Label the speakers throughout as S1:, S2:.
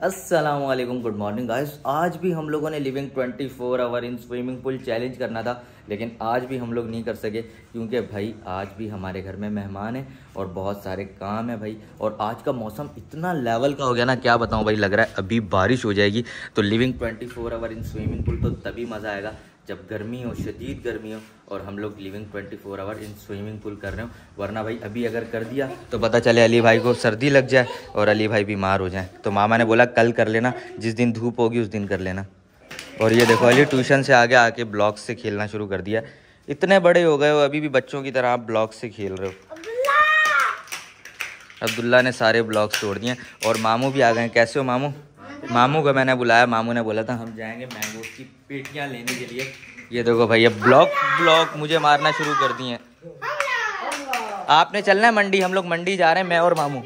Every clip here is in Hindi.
S1: वालेकुम गुड मॉर्निंग गाइस आज भी हम लोगों ने living 24 four hour in swimming pool challenge करना था, लेकिन आज भी हम लोग नहीं कर सके, क्योंकि भाई आज भी हमारे घर में मेहमान हैं और बहुत सारे काम है भाई। और आज का मौसम इतना लेवल का हो गया ना, क्या बताऊँ भाई, लग रहा है अभी बारिश हो जाएगी। तो living 24 four hour in swimming pool तो तभी मज़ा आएगा। जब गर्मी हो शदीद गर्मी हो और हम लोग living 24 four hour in swimming pool कर रहे हो वरना भाई अभी अगर कर दिया तो पता चले अली भाई को सर्दी लग जाए और अली भाई बीमार हो जाए। तो मामा ने बोला कल कर लेना जिस दिन धूप होगी उस दिन कर लेना। और ये देखो अली ट्यूशन से आगे आके ब्लॉक से खेलना शुरू कर दिया। इतने बड़े हो गए हो अभी भी बच्चों की तरह आप ब्लॉक से खेल रहे हो। अब्दुल्ला! ने सारे ब्लॉक्स तोड़ दिए और मामू भी आ गए कैसे हो मामू? मामू को मैंने बुलाया मामू ने बोला था हम जाएँगे मैंगो की पेटियाँ लेने के लिए। ये देखो भैया ब्लॉक ब्लॉक मुझे मारना शुरू कर दिए। आपने चलना है मंडी हम लोग मंडी जा रहे हैं मैं और मामू।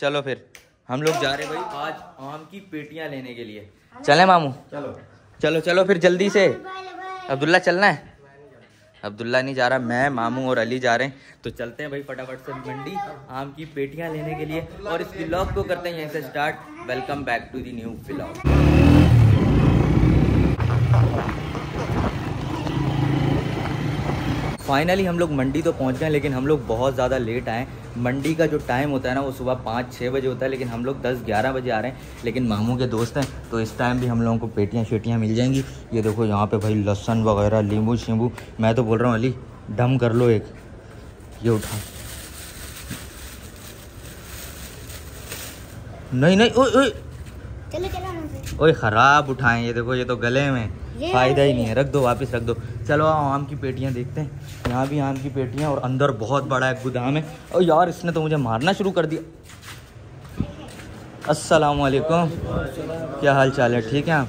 S1: चलो फिर हम लोग जा रहे हैं भाई आज आम की पेटियाँ लेने के लिए। चले मामू?
S2: चलो।
S1: चलो चलो फिर जल्दी से। अब्दुल्ला चलना है? अब्दुल्ला नहीं जा रहा, मैं, मामू और अली जा रहे हैं। तो चलते हैं भाई फटाफट से मंडी, आम की पेटियाँ लेने के लिए। और इस ब्लॉग को करते हैं यहीं से start welcome back to the new blog finally हम लोग मंडी तो पहुँच गए लेकिन हम लोग बहुत ज़्यादा लेट आए। मंडी का जो टाइम होता है ना वो सुबह पाँच छः बजे होता है लेकिन हम लोग दस ग्यारह बजे आ रहे हैं। लेकिन मामू के दोस्त हैं तो इस टाइम भी हम लोगों को पेटियाँ शेटियाँ मिल जाएँगी। ये देखो यहाँ पे भाई लहसन वगैरह नींबू शींबू। मैं तो बोल रहा हूँ अली डम कर लो एक। ये उठा। नहीं नहीं ओए ओए।
S3: चलो चलो
S1: ओए ख़राब उठाएँ। ये देखो ये तो गले में फ़ायदा ही नहीं है। रख दो वापस रख दो। चलो आओ आम की पेटियाँ देखते हैं। यहाँ भी आम की पेटियाँ और अंदर बहुत बड़ा एक गोदाम है। और यार इसने तो मुझे मारना शुरू कर दिया। अस्सलाम वालेकुम क्या हाल चाल है? ठीक है आप?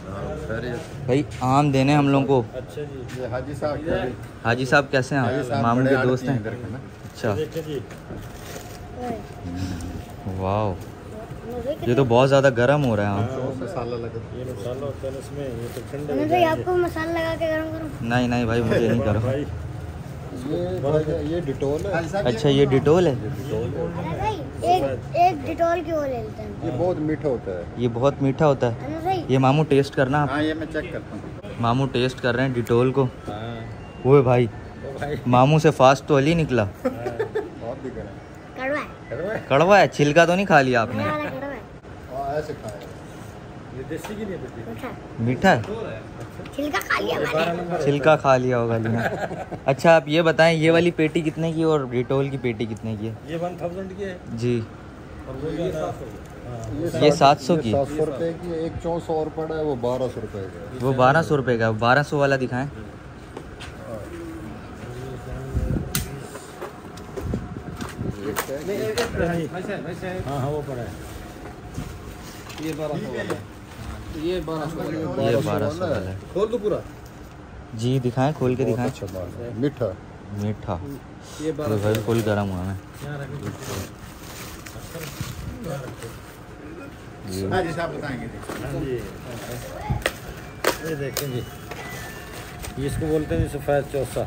S1: भाई आम देने हम लोगों को।
S2: अच्छा जी। हाजी साहब
S1: हाजी साहब कैसे हैं आप? मामू के दोस्त हैं। अच्छा। वाह ये तो बहुत ज़्यादा गर्म हो रहा है आम।
S2: मसाला लगा।
S4: ये मसाला होता है इसमें ये तो ठंडे
S3: आपको मसाला लगा के गरम करूँ?
S1: नहीं नहीं भाई मुझे नहीं करो
S4: भाई।
S2: ये ये डिटोल है।
S1: अच्छा ये डिटोल है?
S3: एक एक डिटॉल की वो ले लेते हैं?
S2: ये बहुत मीठा होता है।
S1: ये बहुत मीठा होता है। ये मामू टेस्ट करना आप।
S2: हाँ ये मैं चेक करता हूँ।
S1: मामू टेस्ट कर रहे हैं डिटोल को।
S4: वो
S1: ओए भाई
S4: तो भाई।
S1: मामू से फास्ट तो अली निकला।
S2: है
S3: कड़वा है।
S1: कड़वा है? छिलका तो नहीं खा लिया आपने?
S3: है
S2: और ऐसे खाया।
S4: देसी की नहीं
S3: मीठा है।
S1: मीठा है
S3: छिलका खा लिया
S1: छिलका खा लिया होगा अच्छा आप ये बताएँ ये वाली पेटी कितने की और डिटोल की पेटी कितने की है
S4: ये वन थाउज़ेंड की है
S1: जी
S4: वो ये सात सौ हाँ
S1: ये 700 की?
S2: सात सौ रुपए की एक चौ सौ और पड़ा है वो बारह सौ रुपए का
S1: वो बारह सौ रुपये का बारह सौ वाला दिखाएँ
S4: हाँ हाँ वो पड़ा है
S2: ये बारह सौ वाला है। ये बारह सौ है।
S1: ये बारह सौ वाला है।
S4: खोल दो पूरा।
S1: जी दिखाएँ खोल के दिखाएँ।
S2: अच्छा मीठा।
S1: मीठा।
S4: ये
S1: तो भाई फुल गर्म हुआ
S4: मैं
S1: ये
S2: बताएँगे।
S4: हाँ ये देखें जी। इसको बोलते हैं जी सफ़ेद चौसा।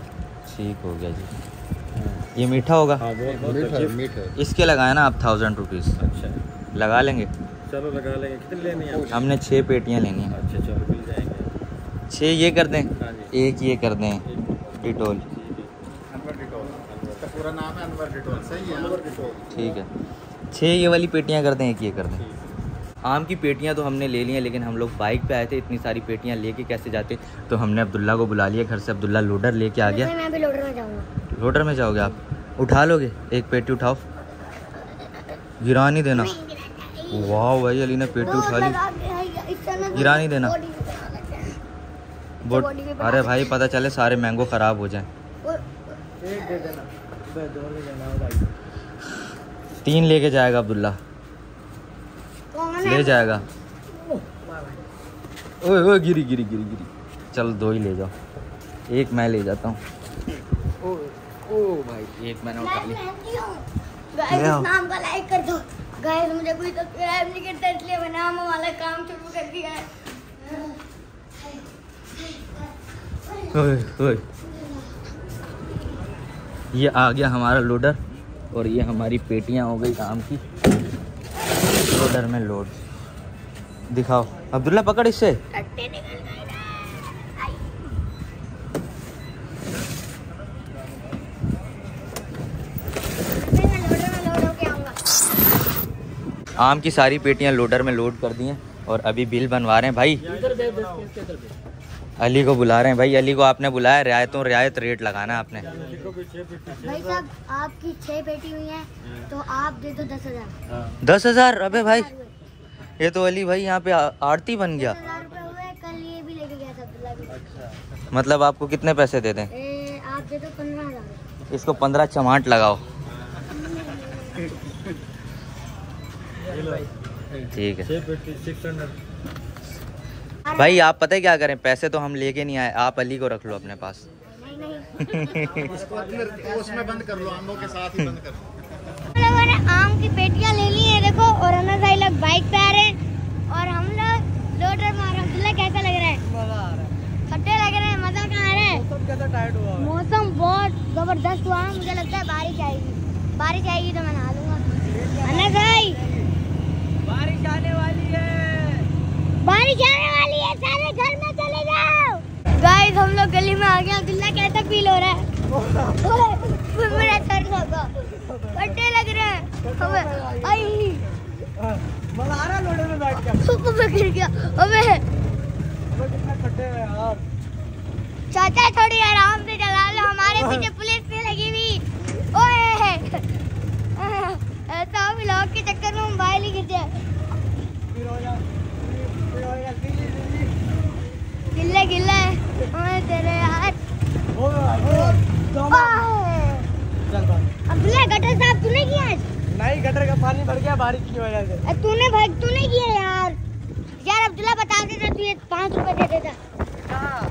S1: ठीक हो गया जी। ये मीठा होगा?
S4: हाँ बहुत बहुत
S2: मीठा मीठा
S1: इसके लगाए ना आप थाउज़ेंड रुपीज़
S4: अच्छा।
S1: लगा लेंगे।
S4: चलो लगा लेंगे। कितने लेनी है?
S1: हमने छः पेटियाँ लेनी हैं।
S4: अच्छा चलो मिल जाएँगे।
S1: छः ये कर दें?
S4: हाँ
S1: एक ये कर दें। डिटोल।
S2: अनवर डिटोल। इसका पूरा नाम है अनवर डिटोल। सही है। अनवर डिटोल।
S1: ठीक है। छः ये वाली पेटियाँ कर दें एक ये कर दें। आम की पेटियाँ तो हमने ले ली हैं लेकिन हम लोग बाइक पे आए थे इतनी सारी पेटियाँ लेके कैसे जाते? तो हमने अब्दुल्ला को बुला लिया घर से अब्दुल्ला लोडर लेके आ गया।
S3: मैं भी लोडर में जाऊँगा।
S1: लोडर में जाओगे आप? उठा लोगे? एक पेटी उठाओ। गिरा नहीं देना। वाह भाई अली ने पेटी उठा ली। गिरा नहीं देना। बोट अरे भाई पता चले सारे मैंगो ख़राब हो जाएँ।
S4: एक दे देना। बस दो ले जाना भाई।
S1: तीन लेके जाएगा अब्दुल्ला। ले जाएगा। ओए ओए गिरी गिरी गिरी गिरी। चल दो ही ले जाओ। एक मैं ले जाता हूँ। ओ ओ भाई एक मैंने उठा ली।
S3: नाम का लाइक कर दो। गाइस मुझे कोई सब्सक्राइब नहीं करता इसलिए मैंने आम वाला काम शुरू कर दिया है।
S1: ओए ओए। ये आ गया हमारा लोडर और ये हमारी पेटियाँ हो गई काम की। लोडर में लोड दिखाओ। अब्दुल्ला पकड़ इससे
S3: कट्टे निकल गए ना। आई। मैं लोडर में लोड होके आऊँगा
S1: आम की सारी पेटियाँ लोडर में लोड कर दी हैं और अभी बिल बनवा रहे हैं भाई। अली को बुला रहे हैं भाई अली को आपने बुलाया रियायतों रियायत रेट लगाना आपने।
S3: भाई साहब आपकी छह बेटी हुई हैं तो आप दे दो दस हज़ार।
S1: दस हज़ार? अबे भाई ये तो अली भाई यहाँ पे आरती बन गया।
S3: दस हज़ार रुपए हुए कल ये भी लेके गया था
S1: मतलब आपको कितने पैसे दे दें?
S3: आप दे दो पंद्रह
S1: इसको पंद्रह चमाट लगाओ। ठीक है। भाई आप पता है क्या करें? पैसे तो हम लेके नहीं आए। आप अली को रख लो अपने पास।
S3: नहीं नहीं
S5: उसमें बंद कर लो। आमों के साथ ही बंद कर लो।
S3: ने आम की पेटियाँ ले ली हैं देखो और भाई लोग बाइक पे आ रहे हैं और हम लोग लोडर मार हैं। अब्दुल्ला कैसा लग रहा है?
S2: मज़ा आ रहा है।
S3: खट्टे लग रहे हैं मज़ा कहाँ आ रहा है?
S2: सब कैसा टाइट हुआ
S3: मौसम बहुत ज़बरदस्त हुआ। है मुझे लगता है बारिश आएगी। बारिश आएगी तो मैं नहा लूँगा। भाई
S2: बारिश आने वाली है।
S3: बारिश आने वाली है सारे घर में चले जाओ। गाइस हम लोग गली में आ गए अब्दुल्ला कैसा फील हो रहा है? मेरा सर लगा लग रहे हैं। अबे आई।
S2: रहा लोडे में बैठ के?
S3: अबे गिर गया।
S2: वो कितना खट्टे हैं यार।
S3: चाचा थोड़ी आराम से चला लो। हमारे पीछे पुलिस भी लगी हुई। ओए। के चक्कर में मोबाइल ही गिर जाए गिल्ले गिल्ले। तेरे अब्दुल्ला गटर साहब तूने किया आज?
S2: नहीं गटर का पानी भर गया बारिश की वजह से।
S3: तूने तूने किया यार। यार अब्दुल्ला बता देता तू ये पाँच रुपए दे देता।
S2: हाँ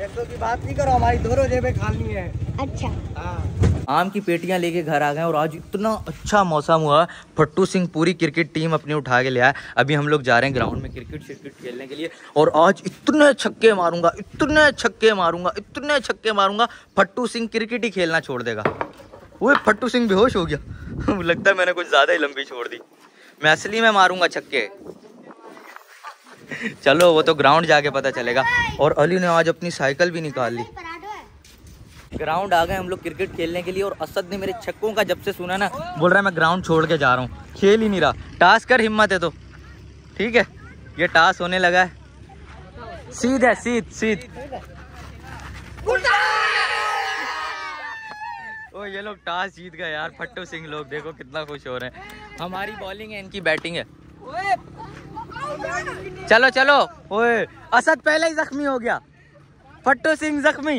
S2: एक की बात नहीं करो हमारी दोनों जेबें खाली है।
S3: अच्छा।
S2: हाँ।
S1: आम की पेटियाँ लेके घर आ गए और आज इतना अच्छा मौसम हुआ, फट्टू सिंह पूरी क्रिकेट टीम अपनी उठा के ले आया अभी हम लोग जा रहे हैं ग्राउंड में क्रिकेट श्रिकेट खेलने के लिए और आज इतने छक्के मारूँगा, इतने छक्के मारूँगा, इतने छक्के मारूँगा, फट्टू सिंह क्रिकेट ही खेलना छोड़ देगा। वो फट्टू सिंह बेहोश हो गया। लगता है मैंने कुछ ज़्यादा ही लंबी छोड़ दी। मैं असली में मारूँगा छक्के। चलो, वो तो ग्राउंड जाके पता चलेगा। और अली ने आज अपनी साइकिल भी निकाल ली।
S3: है
S1: ग्राउंड आ गए हम लोग क्रिकेट खेलने के लिए और असद ने मेरे छक्कों का जब से सुना ना, बोल रहा है मैं ग्राउंड छोड़ के जा रहा हूँ। खेल ही नहीं रहा। टास कर हिम्मत है तो। ठीक है? ये टास होने लगा है। सीध है, सीध सीध। ओ, ये लोग टास जीत गए यार। फट्टू सिंह लोग, देखो कितना खुश हो रहे हैं। हमारी बॉलिंग है, इनकी बैटिंग है। चलो चलो। ओए, असद पहले ही जख्मी हो गया। फट्टू सिंह जख्मी।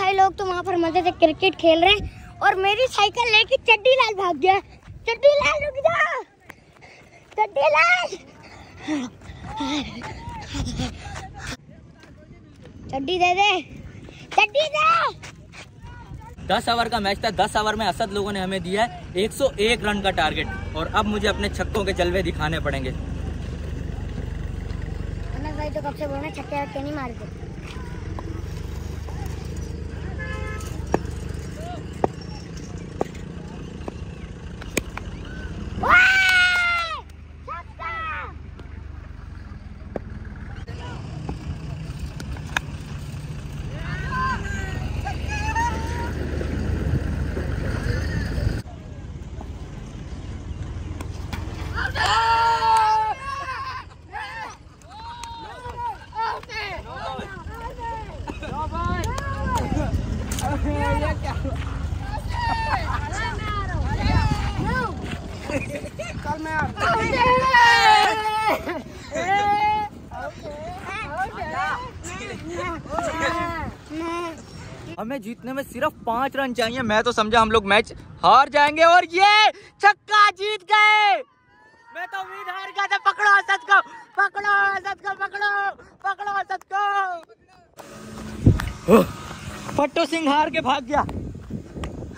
S3: सारे लोग तो वहाँ पर मज़े से क्रिकेट खेल रहे हैं। और मेरी साइकिल लेके चड्डी लाल भाग गया। चड्डी लाल रुक जा। चड्डी लाल चड्डी दे दे। चड्डी दे।
S1: दस ओवर का मैच था। दस ओवर में असद लोगों ने हमें दिया है 101 रन का टारगेट। और अब मुझे अपने छक्कों के जलवे दिखाने पड़ेंगे।
S3: भाई तो कब से बोल रहे हैं, छक्के नहीं मारते ओए! छक्का!
S2: कल मैं आता
S1: हमें जीतने में सिर्फ़ पाँच रन चाहिए। मैं तो समझा हम लोग मैच हार जाएँगे और ये छक्का जीत गए। मैं तो उम्मीद हार गया था। पकड़ो असद को पकड़ो असद को पकड़ो पकड़ो असद को पट्टू सिंह हार के भाग गया।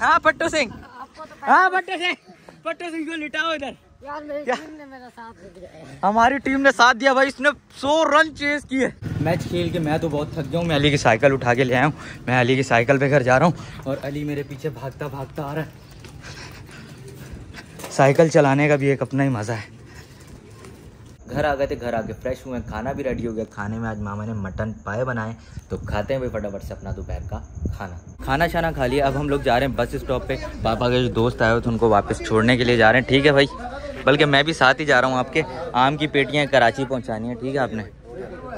S1: हाँ पट्टू सिंह। हाँ। पट्टू सिंह पट्टू सिंह को लिटाओ इधर।
S3: यार मेरी टीम ने मेरा साथ दिया
S1: हमारी टीम ने साथ दिया भाई इसने सौ रन चेस किए। मैच खेल के मैं तो बहुत थक गया हूँ मैं अली की साइकिल उठा के ले आया हूँ। मैं अली की साइकिल पे घर जा रहा हूँ और अली मेरे पीछे भागता भागता आ रहा है। साइकिल चलाने का भी एक अपना ही मज़ा है। घर आ गए थे घर आके फ्रेश हुए खाना भी रेडी हो गया। खाने में आज मामा ने मटन पाए बनाए तो खाते हैं भाई फटाफट से अपना दोपहर का खाना। खाना शाना खा लिया अब हम लोग जा रहे हैं बस स्टॉप पे। पापा के जो दोस्त आए हुए थे उनको वापस छोड़ने के लिए जा रहे हैं। ठीक है भाई। बल्कि मैं भी साथ ही जा रहा हूँ आपके। आम की पेटियाँ कराची पहुँचानी है, ठीक है आपने?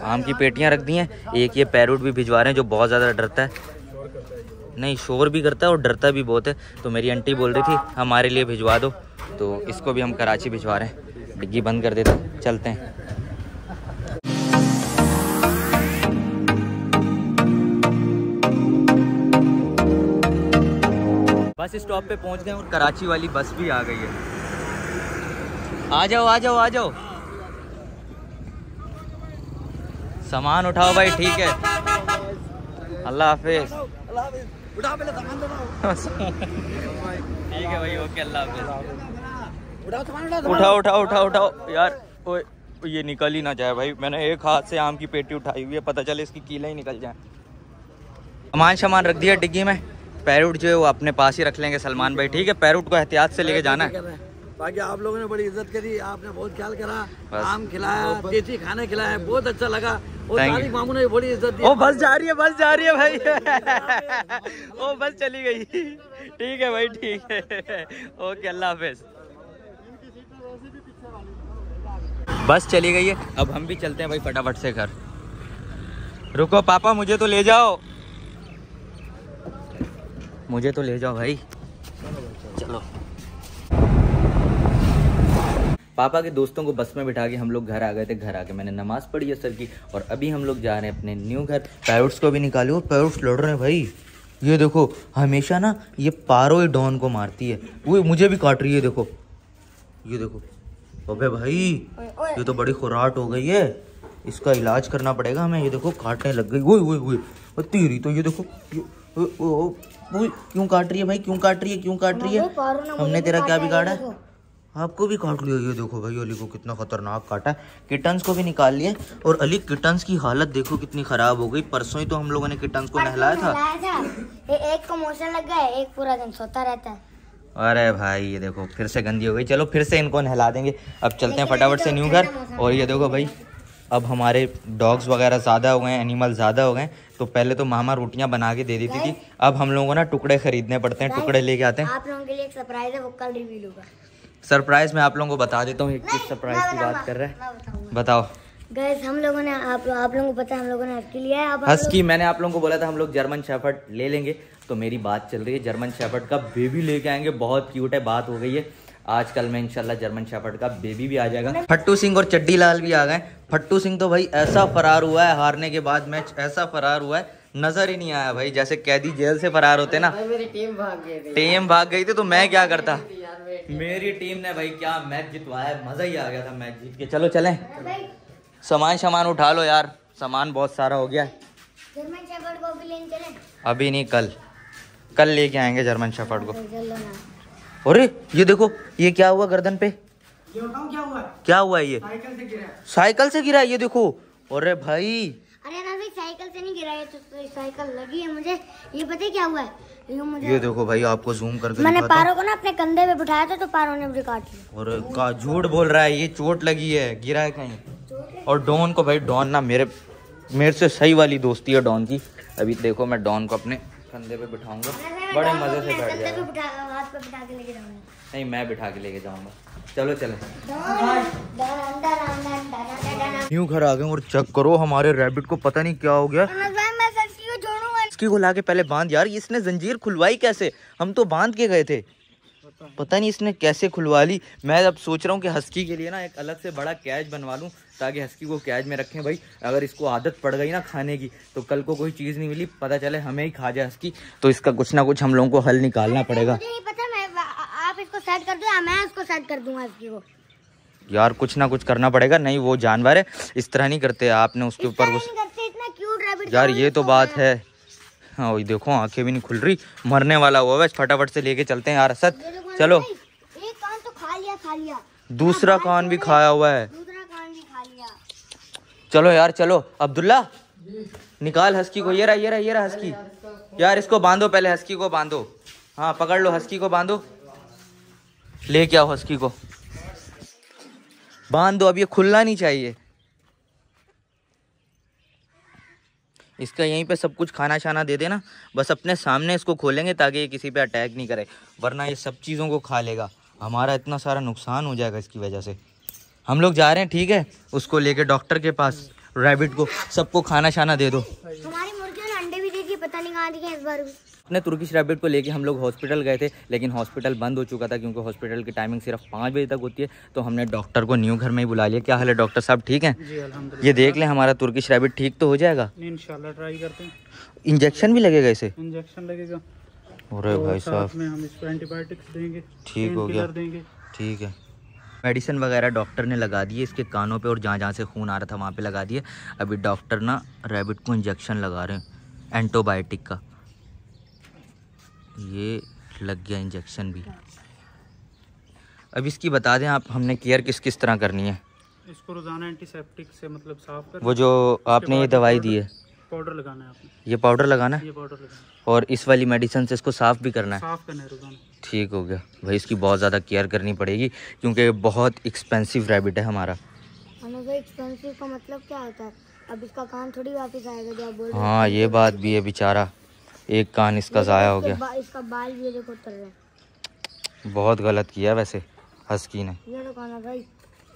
S1: आम की पेटियाँ रख दी हैं। एक ये पैरूट भी भिजवा रहे हैं, जो बहुत ज़्यादा डरता है। नहीं, शोर भी करता है और डरता भी बहुत है। तो मेरी आंटी बोल रही थी, हमारे लिए भिजवा दो। तो इसको भी हम कराची भिजवा रहे हैं। डिग्गी बंद कर देते चलते हैं। बस स्टॉप पे पहुँच गए और कराची वाली बस भी आ गई है। आ जाओ आ जाओ आ जाओ। सामान उठाओ भाई, ठीक है। अल्लाह हाफिज। ठीक है भाई, ओके, अल्लाह उठाओ उठाओ उठाओ उठाओ। यार, ओए, ये निकल ही ना जाए भाई। मैंने एक हाथ से आम की पेटी उठाई हुई है, पता चले इसकी कीला ही निकल जाए। सामान सामान रख दिया डिग्गी में। पैरूट जो है वो अपने पास ही रख लेंगे, सलमान भाई। ठीक है, पैरूट को एहतियात से लेके जाना है।
S2: बाकी आप लोगों ने बड़ी इज़्ज़त करी आपने बहुत ख्याल करा आम खिलाया देसी खाने खिलाया बहुत अच्छा लगा। और तारिक मामू ने बड़ी इज़्ज़त दी।
S1: ओ बस जा रही है बस जा रही है भाई। ओ बस चली गई। ठीक है भाई ठीक है। ओके अल्लाह हाफिज। बस चली गई है। अब हम भी चलते हैं भाई फटाफट से घर। रुको पापा मुझे तो ले जाओ। मुझे तो ले जाओ भाई। चलो। पापा के दोस्तों को बस में बिठा के हम लोग घर आ गए थे घर आके मैंने नमाज़ पढ़ी असर की और अभी हम लोग जा रहे हैं अपने न्यू घर। पैरोट्स को भी निकाले और पैरोट्स लड़ रहे हैं भाई। ये देखो हमेशा ना ये पारो ही डॉन को मारती है। वो मुझे भी काट रही है देखो। ये देखो। अबे भाई ये तो बड़ी खुराट हो गई है। इसका इलाज करना पड़ेगा हमें। ये देखो काटने लग गई। वो वो वो तेरी तो ये देखो क्यों काट रही है भाई? क्यों काट रही है? क्यों काट रही है? हमने तेरा क्या बिगाड़ा है? आपको भी काट लिया ये देखो भाई अली को कितना खतरनाक काटा है। किटन्स को भी निकाल लिए। और अली किटन्स की हालत देखो कितनी खराब हो गई। परसों ही तो हम लोगों ने किटन्स को नहलाया था।
S3: ए- एक को मोशन लग गया एक पूरा दिन सोता रहता है।
S1: अरे भाई ये देखो फिर से गंदी हो गई। चलो फिर से इनको नहला देंगे। अब चलते हैं फटाफट से न्यू घर। और ये देखो भाई अब हमारे डॉग्स वगैरह ज़्यादा हो गए हैं एनिमल ज़्यादा हो गए तो पहले तो मामा रोटियाँ बना के दे देती थी। अब हम लोगों को ना टुकड़े खरीदने पड़ते हैं टुकड़े लेके आते हैं।
S3: आप लोगों के लिए एक सरप्राइज़ है वो कल रिवील होगा।
S1: सरप्राइज़ मैं आप लोगों को बता देता हूँ किस सरप्राइज़ की बात कर रहे हैं। बताओ।
S3: गैस हम लोगों ने आप आप लोगों को पता है हम लोगों ने हस्की लिया है अब
S1: हस्की मैंने आप लोगों को बोला था हम लोग जर्मन शेफर्ड ले लेंगे। तो मेरी बात चल रही है जर्मन शेफर्ड का बेबी लेके आएँगे बहुत क्यूट है बात हो गई है। आजकल में इंशाल्लाह जर्मन शेफर्ड का बेबी भी आ जाएगा। फट्टू सिंह और चड्डी लाल भी आ गए फट्टू सिंह तो भाई ऐसा फरार हुआ है हारने के बाद मैच ऐसा फरार हुआ है। नज़र ही नहीं आया भाई जैसे कैदी जेल से फरार होते ना।
S2: मेरी टीम भाग गई थी।
S1: टीम भाग गई थी तो मैं क्या करता?
S2: मेरी
S1: टीम ने भाई क्या मैच जितवाया मज़ा ही आ गया था मैच जीत के। चलो चले। सामान सामान उठा लो यार सामान बहुत सारा हो गया। है
S3: जर्मन शेफर्ड को भी लेने चले।
S1: अभी नहीं कल। कल लेके आएँगे जर्मन शेफर्ड को। अरे ये देखो ये क्या हुआ गर्दन पे?
S2: क्या हुआ?
S1: क्या हुआ ये?
S2: साइकिल से गिरा।
S1: साइकिल से गिरा ये देखो। अरे भाई
S3: अरे ना भाई साइकिल से नहीं गिरा ये तो, साइकिल लगी है मुझे। ये पता क्या हुआ है? मुझे
S1: ये देखो भाई आपको जूम करके
S3: मैंने पारो को ना अपने कंधे पे बिठाया था तो पारो ने मुझे काट लिया।
S1: और का झूठ बोल रहा है ये चोट लगी है गिरा है कहीं। और डॉन को भाई डॉन ना मेरे मेरे से सही वाली दोस्ती है डॉन की। अभी देखो मैं डॉन को अपने कंधे पे बिठाऊँगा। बड़े मज़े से बैठ जाएगा नहीं मैं बिठा के लेके जाऊँगा। चलो चलो। न्यू घर आ गए और चेक करो हमारे रैबिट को पता नहीं क्या हो गया।
S3: को
S1: इसकी को लाके पहले बाँध यार इसने जंजीर खुलवाई कैसे? हम तो बाँध के गए थे। पता नहीं इसने कैसे खुलवा ली। मैं अब सोच रहा हूँ कि हस्की के लिए ना एक अलग से बड़ा कैच बनवा लूँ ताकि हस्की को कैच में रखें। भाई अगर इसको आदत पड़ गई ना खाने की तो कल को कोई चीज़ नहीं मिली पता चले हमें ही खा जाए हस्की। तो इसका कुछ ना कुछ हम लोगों को हल निकालना पड़ेगा
S3: नहीं पता मैं आप इसको सेट कर दो या मैं उसको सेट कर दूँगा इसकी को?
S1: यार कुछ ना कुछ करना पड़ेगा नहीं वो जानवर है। इस तरह नहीं करते आपने उसके ऊपर
S3: रैबिट
S1: यार ये तो बात है? हाँ। वही देखो आँखें भी नहीं खुल रही। मरने वाला हुआ है फटाफट से लेके चलते हैं यार असद चलो।
S3: एक कान तो खा लिया खा लिया।
S1: दूसरा कान भी खाया हुआ है। चलो यार चलो। अब्दुल्ला निकाल हस्की को ये रहा ये रहा ये रहा हस्की। यार इसको बांधो पहले हस्की को बांधो। हाँ पकड़ लो हस्की को बांधो। ले के आओ हस्की को। बाँध दो, अब ये खुलना नहीं चाहिए। इसका यहीं पे सब कुछ खाना छाना दे देना, बस अपने सामने इसको खोलेंगे ताकि ये किसी पे अटैक नहीं करे, वरना ये सब चीज़ों को खा लेगा। हमारा इतना सारा नुकसान हो जाएगा इसकी वजह से। हम लोग जा रहे हैं, ठीक है? उसको लेके डॉक्टर के पास रैबिट को, सबको खाना छाना दे। दो
S3: हमारी अंडे भी दे दिए, पता नहीं कहाँ इस बार
S1: अपने तुर्किश रैबिट को लेके हम लोग हॉस्पिटल गए थे लेकिन हॉस्पिटल बंद हो चुका था क्योंकि हॉस्पिटल की टाइमिंग सिर्फ़ पाँच बजे तक होती है तो हमने डॉक्टर को न्यू घर में ही बुला लिया। क्या हाल है डॉक्टर साहब ठीक है? ये देख लें हमारा तुर्किश रैबिट ठीक तो हो जाएगा?
S2: ट्राई करते हैं।
S1: इंजेक्शन भी लगेगा इसे?
S2: इंजेक्शन लगेगा।
S1: अरे भाई साहब।
S2: हम इसको एंटीबायोटिक्स देंगे
S1: ठीक हो गया।
S2: देंगे।
S1: ठीक है। मेडिसिन वगैरह डॉक्टर ने लगा दिए इसके कानों पे और जहाँ जहाँ से खून आ रहा था वहाँ पे लगा दिए। अभी डॉक्टर ना रैबिट को इंजेक्शन लगा रहे हैं एंटीबायोटिक का। ये लग गया इंजेक्शन भी। अब इसकी बता दें आप हमने केयर किस किस तरह करनी है?
S2: इसको रोज़ाना एंटीसेप्टिक से मतलब साफ़ कर
S1: वो जो आपने ये दवाई दी है।
S2: पाउडर लगाना है आपने।
S1: ये पाउडर लगाना है?
S2: ये पाउडर लगाना
S1: और इस वाली मेडिसिन से इसको साफ़ भी करना है?
S2: साफ़ करना है रोज़ाना।
S1: ठीक हो गया। भाई इसकी बहुत ज़्यादा केयर करनी पड़ेगी क्योंकि बहुत एक्सपेंसिव रैबिट है हमारा।
S3: एक्सपेंसिव का मतलब क्या होता है? अब इसका कान थोड़ी वापस आएगा जो आप बोल रहे
S1: हाँ ये बात भी है बेचारा। एक कान इसका ज़ाया हो गया।
S3: इसका बाल भी देखो उतर रहे हैं।
S1: बहुत गलत किया वैसे हस्की ने।
S3: ये कान भाई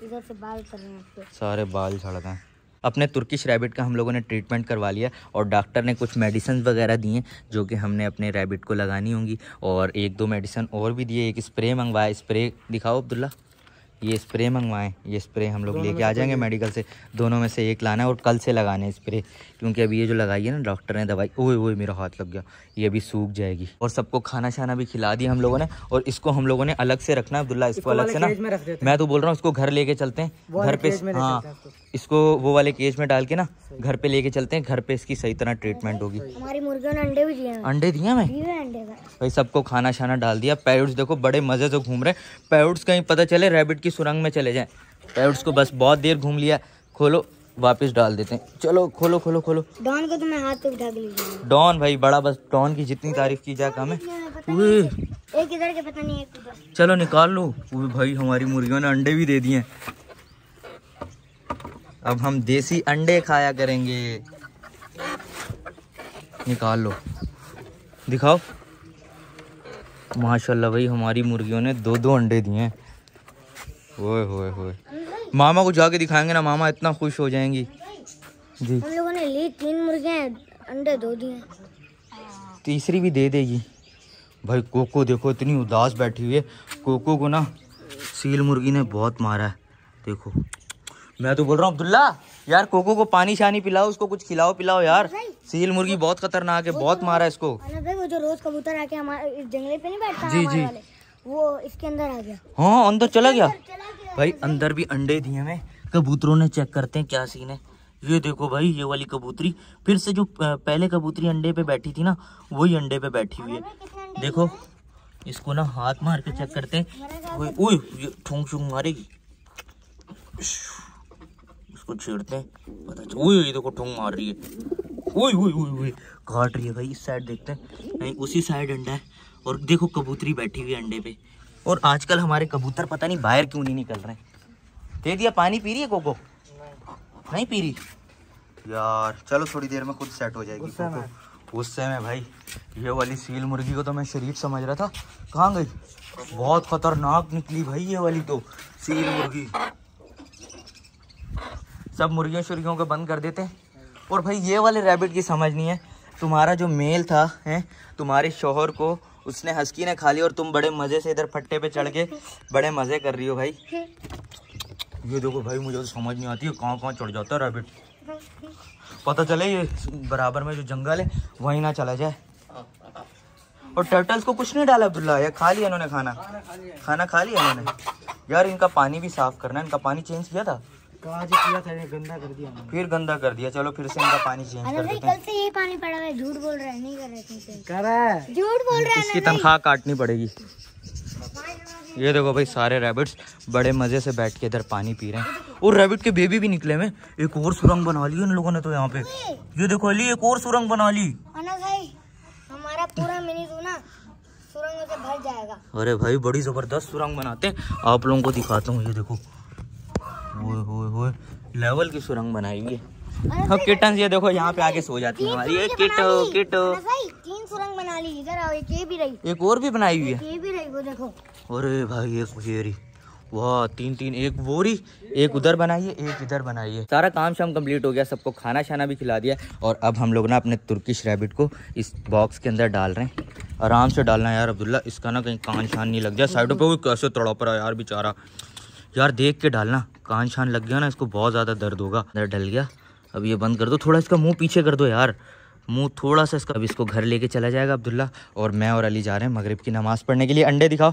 S3: इधर से बाल उतर रहे हैं
S1: सारे बाल झड़ गए। अपने तुर्किश रैबिट का हम लोगों ने ट्रीटमेंट करवा लिया और डॉक्टर ने कुछ मेडिसिन वगैरह दिए जो कि हमने अपने रैबिट को लगानी होंगी और एक दो मेडिसिन और भी दिए एक स्प्रे मंगवाया स्प्रे दिखाओ अब्दुल्ला। ये स्प्रे मंगवाएँ ये स्प्रे हम लोग लेके आ जाएँगे मेडिकल से। दोनों में से एक लाना है और कल से लगाने है स्प्रे क्योंकि अभी ये जो लगाई है ना डॉक्टर ने दवाई ओए ओए मेरा हाथ लग गया ये अभी सूख जाएगी। और सबको खाना शाना भी खिला दिया हम लोगों ने और इसको हम लोगों ने अलग से रखना है अब्दुल्ला इसको अलग से ना मैं तो बोल रहा हूँ इसको घर लेके चलते हैं घर पे हाँ। इसको वो वाले केज में डाल के ना घर पे लेके चलते हैं घर पे इसकी सही तरह ट्रीटमेंट होगी।
S3: हमारी मुर्गियों ने अंडे भी दिए हैं।
S1: अंडे दिए मैं
S3: हैं भाई।
S1: सबको खाना शाना डाल दिया। पैरुट्स देखो बड़े मज़े से घूम रहे हैं। पैरुट्स कहीं पता चले रैबिट की सुरंग में चले जाएँ। पैरुट्स को बस बहुत देर घूम लिया। खोलो वापस डाल देते हैं। चलो खोलो खोलो खोलो।
S3: डॉन को तो मैं हाथ पे उठा के ले
S1: डॉन भाई बड़ा बस डॉन की जितनी तारीफ़ की जाए कम है।
S3: एक इधर के पता नहीं
S1: चलो निकाल लो। भाई हमारी मुर्गियों ने अंडे भी दे दिए अब हम देसी अंडे खाया करेंगे। निकाल लो। दिखाओ। माशाल्लाह भाई हमारी मुर्गियों ने दो दो अंडे दिए हैं। ओए होए होए। मामा को जाके दिखाएँगे ना मामा इतना खुश हो जाएँगी। जी।
S3: हम लोगों ने ली तीन मुर्गे अंडे दो दिए।
S1: तीसरी भी दे देगी। भाई कोको देखो इतनी उदास बैठी हुई है। कोको को ना सील मुर्गी ने बहुत मारा है। देखो। मैं तो बोल रहा हूँ अब्दुल्ला यार कोको को पानी शानी पिलाओ उसको कुछ खिलाओ पिलाओ यार। सील मुर्गी बहुत खतरनाक है बहुत मारा है इसको।
S3: वो जो रोज कबूतर आके हमारे जंगले पे नहीं बैठता
S1: जी, जी।
S3: वो इसके अंदर आ गया।
S1: हाँ अंदर चला गया। भाई अंदर। भी अंडे दिए हमें कबूतरों ने चेक करते हैं क्या सीन है। ये देखो भाई ये वाली कबूतरी। फिर से जो पहले कबूतरी अंडे पे बैठी थी ना वही अंडे पे बैठी हुई है। देखो इसको ना हाथ मार के चेक करते हैं। ठोंग शुंग मारेगी। इसको छेड़ते हैं। पता चल ओए ये देखो ठोंग मार रही है। ओए ओए ओए ओए काट रही है भाई इस साइड देखते हैं। नहीं उसी साइड अंडा है। और देखो कबूतरी बैठी हुई अंडे पे। और आजकल हमारे कबूतर पता नहीं बाहर क्यों नहीं निकल रहे दे दिया पानी पी रही है कोको? नहीं पी रही। यार चलो थोड़ी देर में खुद सेट हो जाएगी कोको। गुस्से में भाई ये वाली सील मुर्गी को तो मैं शरीफ समझ रहा था। कहाँ गई? बहुत खतरनाक निकली भाई ये वाली तो सील मुर्गी। सब मुर्गियों शुर्गियों को बंद कर देते हैं। और भाई, ये वाले रैबिट की समझ नहीं है। तुम्हारा जो मेल था, है, तुम्हारे शोहर को उसने हस्की ने खा ली और तुम बड़े मज़े से इधर फट्टे पे चढ़ के बड़े मज़े कर रही हो भाई। ये देखो भाई, मुझे तो समझ नहीं आती है कहाँ कहाँ चढ़ जाता है रैबिट पता चले ये बराबर में जो जंगल है, वहीं ना चला जाए। और टर्टल्स को कुछ नहीं डाला अब्दुल्ला या खा लिया इन्होंने खाना। खाना खा लिया इन्होंने। यार, इनका पानी भी साफ़ करना इनका पानी चेंज किया था?
S2: किया था गंदा कर दिया
S1: फिर गंदा कर दिया। चलो फिर से इनका पानी चेंज कर देते
S3: कल
S1: हैं।
S3: से ये पानी पड़ा हुआ है। झूठ बोल रहा है नहीं कर रहे थे
S2: कर रहा है?
S3: झूठ बोल रहा है
S1: इसकी तनख्वाह काटनी पड़ेगी। ये देखो भाई सारे रैबिट्स बड़े मज़े से बैठ के इधर पानी पी रहे हैं। और रैबिट के बेबी भी निकले में एक और सुरंग बना ली इन लोगों ने तो यहाँ पे। ये देखो अली एक और सुरंग बना ली।
S3: भाई हमारा पूरा मिनी ना सुरंगों से भर जाएगा।
S1: अरे भाई बड़ी ज़बरदस्त सुरंग बनाते हैं। आप लोगों को दिखाता हूँ ये देखो। ओए लेवल की सुरंग बनाई हुई है। अब किटन ये देखो यहाँ पे आके सो जाती है हमारी। ये किट किट।
S3: भाई तीन सुरंग बना ली। इधर आओ एक ये भी रही।
S1: एक और भी बनाई हुई है।
S3: ये भी रही वो देखो।
S1: अरे भाई एक ये वाह तीन तीन एक रही एक उधर बनाइए एक इधर बनाइए सारा काम शाम कंप्लीट हो गया सबको खाना शाना भी खिला दिया। और अब हम लोग ना अपने तुर्किश रैबिट को इस बॉक्स के अंदर डाल रहे हैं। आराम से डालना यार अब्दुल्ला। इसका ना कहीं कान शान नहीं लग जाए। साइडों पे वो कैसे तड़प रहा यार बेचारा। यार देख के डालना। कान शान लग गया ना इसको बहुत ज़्यादा दर्द होगा। अंदर डल गया। अब ये बंद कर दो। थोड़ा इसका मुँह पीछे कर दो यार। मुँह थोड़ा सा इसका। अब इसको घर लेके चला जाएगा अब्दुल्ला। और मैं और अली जा रहे हैं मगरिब की नमाज़ पढ़ने के लिए। अंडे दिखाओ।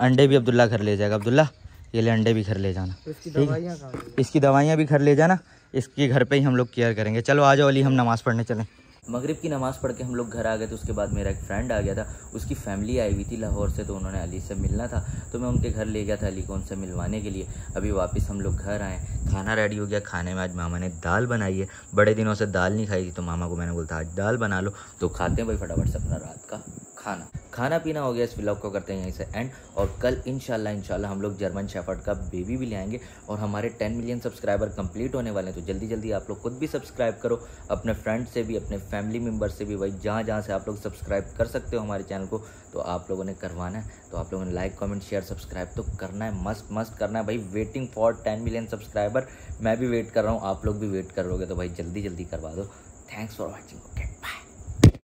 S1: अंडे भी अब्दुल्ला घर ले जाएगा। अब्दुल्ला ये ले अंडे भी घर ले जाना?
S2: दवाइयाँ
S1: इसकी दवाइयाँ भी घर ले जाना। इसके घर पर ही हम लोग केयर करेंगे। चलो आ जाओ अली हम नमाज़ पढ़ने चलें। मगरिब की नमाज़ पढ़ के हम लोग घर आ गए तो उसके बाद मेरा एक फ्रेंड आ गया था, उसकी फैमिली आई हुई थी लाहौर से तो उन्होंने अली से मिलना था तो मैं उनके घर ले गया था अली को उनसे मिलवाने के लिए। अभी वापस हम लोग घर आए, खाना रेडी हो गया, खाने में आज मामा ने दाल बनाई है। बड़े दिनों से दाल नहीं खाई थी तो मामा को मैंने बोलता आज दाल बना लो। तो खाते हैं भाई फटाफट से अपना रात का। खाना। खाना पीना हो गया इस व्लॉग को, करते हैं यहीं से एंड और कल इंशाल्लाह इंशाल्लाह हम लोग जर्मन शेफर्ड का बेबी भी ले आएँगे और हमारे 10 मिलियन सब्सक्राइबर कंप्लीट होने वाले हैं। तो जल्दी जल्दी आप लोग खुद भी सब्सक्राइब करो, अपने फ्रेंड से भी, अपने फैमिली मेंबर से भी। भाई जहाँ जहाँ से आप लोग सब्सक्राइब कर सकते हो हमारे चैनल को तो आप लोगों ने करवाना है। तो आप लोगों ने लाइक कॉमेंट शेयर सब्सक्राइब तो करना है। मस्त मस्त करना है भाई। Waiting for ten million subscriber मैं भी वेट कर रहा हूँ, आप लोग भी वेट करोगे। तो भाई जल्दी जल्दी करवा दो। Thanks for watching okay